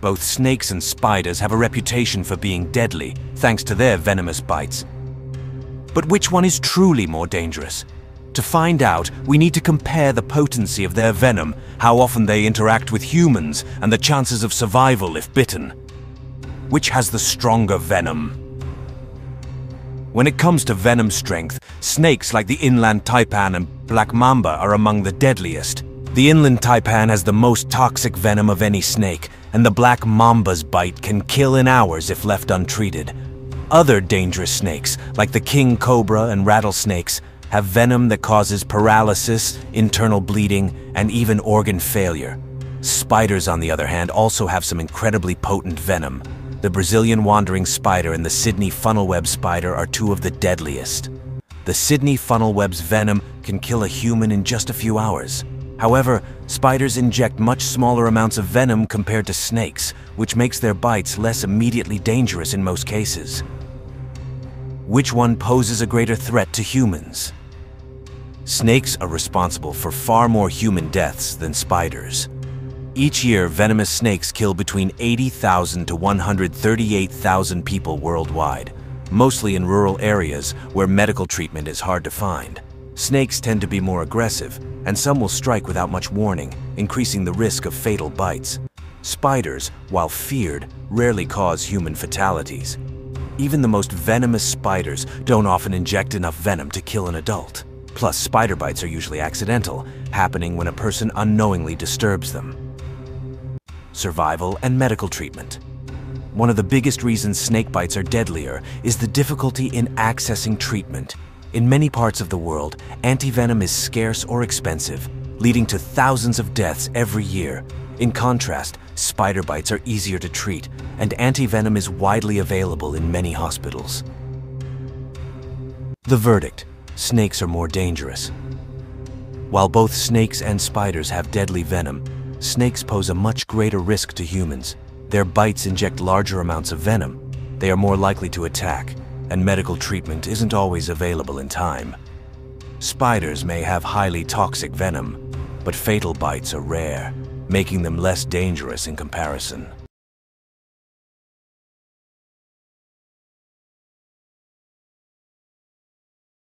Both snakes and spiders have a reputation for being deadly, thanks to their venomous bites. But which one is truly more dangerous? To find out, we need to compare the potency of their venom, how often they interact with humans, and the chances of survival if bitten. Which has the stronger venom? When it comes to venom strength, snakes like the inland taipan and black mamba are among the deadliest. The inland taipan has the most toxic venom of any snake, and the black mamba's bite can kill in hours if left untreated. Other dangerous snakes, like the king cobra and rattlesnakes, have venom that causes paralysis, internal bleeding, and even organ failure. Spiders, on the other hand, also have some incredibly potent venom. The Brazilian wandering spider and the Sydney funnelweb spider are two of the deadliest. The Sydney funnelweb's venom can kill a human in just a few hours. However, spiders inject much smaller amounts of venom compared to snakes, which makes their bites less immediately dangerous in most cases. Which one poses a greater threat to humans? Snakes are responsible for far more human deaths than spiders. Each year, venomous snakes kill between 80,000 to 138,000 people worldwide, mostly in rural areas where medical treatment is hard to find. Snakes tend to be more aggressive, and some will strike without much warning, increasing the risk of fatal bites. Spiders, while feared, rarely cause human fatalities. Even the most venomous spiders don't often inject enough venom to kill an adult. Plus, spider bites are usually accidental, happening when a person unknowingly disturbs them. Survival and medical treatment. One of the biggest reasons snake bites are deadlier is the difficulty in accessing treatment. In many parts of the world, antivenom is scarce or expensive, leading to thousands of deaths every year. In contrast, spider bites are easier to treat, and antivenom is widely available in many hospitals. The verdict snakes are more dangerous. While both snakes and spiders have deadly venom, snakes pose a much greater risk to humans. Their bites inject larger amounts of venom. They are more likely to attack, and medical treatment isn't always available in time. Spiders may have highly toxic venom, but fatal bites are rare, making them less dangerous in comparison.